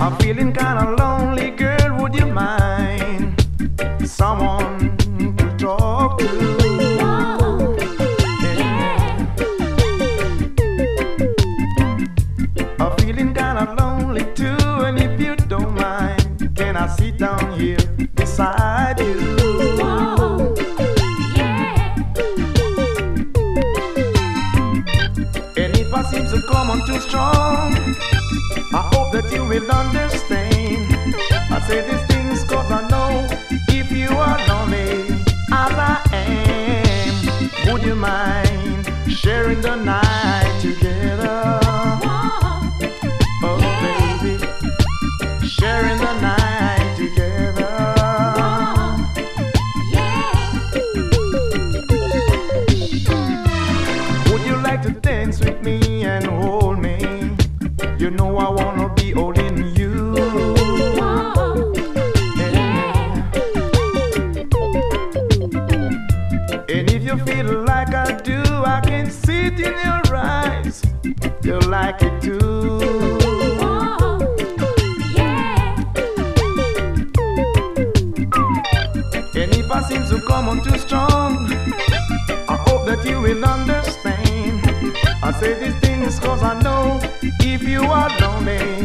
I'm feeling kinda low. You will understand. I say these things cause I know if you are lonely as I am, would you mind sharing the night together? Oh, baby, sharing the night together. Would you like to dance with me and hold me? You know I wanna you feel like I do, I can see it in your eyes. You like it too. And if I seem to come on too strong, I hope that you will understand. I say these things cause I know if you are lonely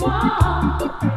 Wow.